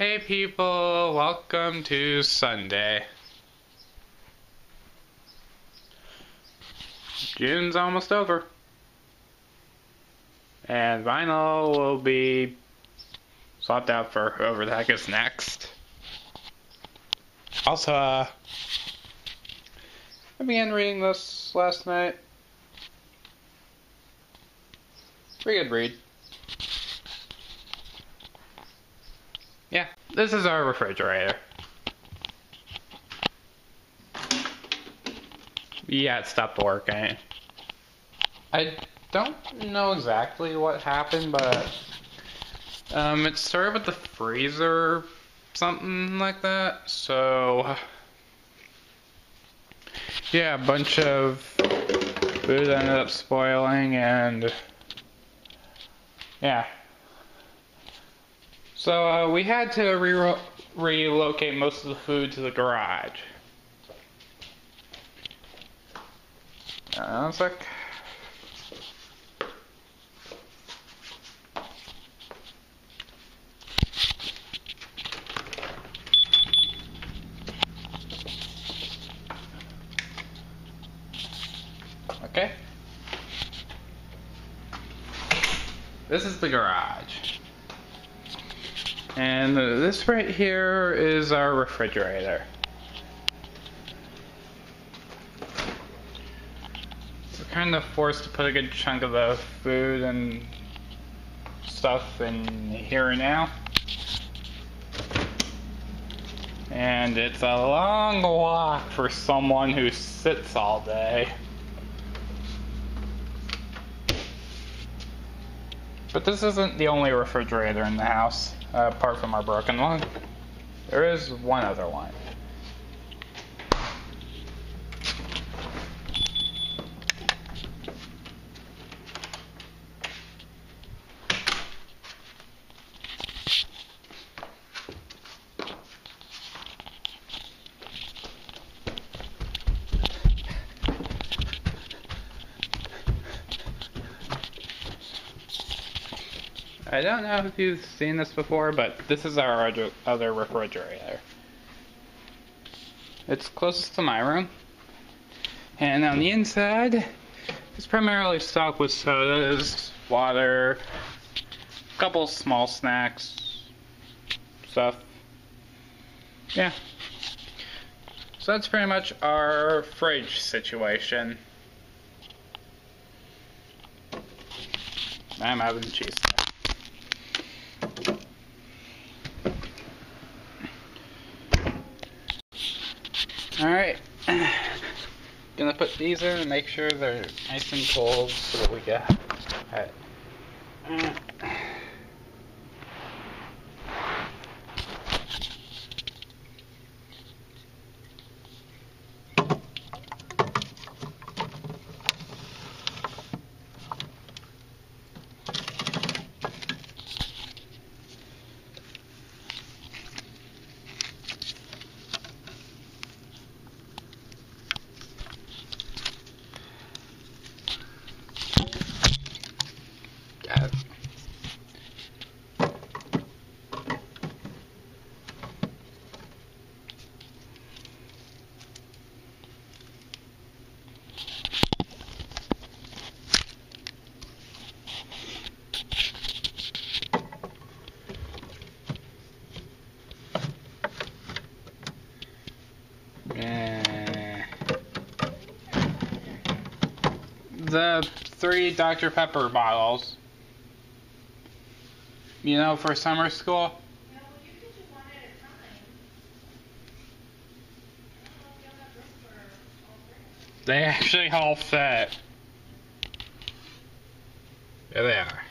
Hey people, welcome to Sunday. June's almost over. And vinyl will be swapped out for whoever the heck is next. Also, uh, I began reading this last night. Pretty good read. This is our refrigerator. Yeah, it stopped working. I don't know exactly what happened, but um, it started with the freezer, something like that. So, yeah, a bunch of food ended up spoiling, and yeah. So uh, we had to re relocate most of the food to the garage. Uh, sec. Okay. This is the garage. And this right here is our refrigerator. We're kind of forced to put a good chunk of the food and stuff in here now. And it's a long walk for someone who sits all day. But this isn't the only refrigerator in the house apart from our broken one. There is one other one. I don't know if you've seen this before, but this is our other refrigerator. It's closest to my room. And on the inside, it's primarily stocked with sodas, water, a couple small snacks, stuff. Yeah. So that's pretty much our fridge situation. I'm having cheese. Alright. Gonna put these in and make sure they're nice and cold so that we get. Alright. the three Dr. Pepper bottles. You know, for summer school. They actually all fit. There they are.